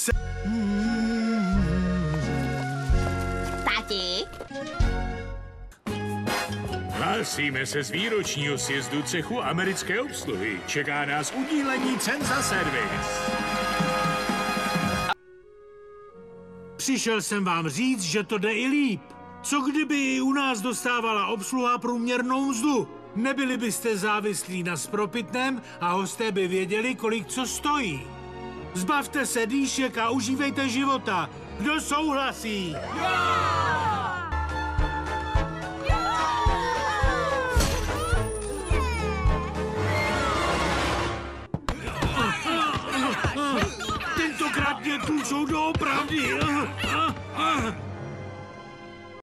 Se... Tati? Hlásíme se z výročního sjezdu cechu americké obsluhy. Čeká nás udílení cen za servis. Přišel jsem vám říct, že to jde i líp. Co kdyby i u nás dostávala obsluha průměrnou mzdu? Nebyli byste závislí na spropitném a hosté by věděli, kolik co stojí. Zbavte se dýšek a užívejte života. Kdo souhlasí? Tentokrát mě tlučou doopravdy.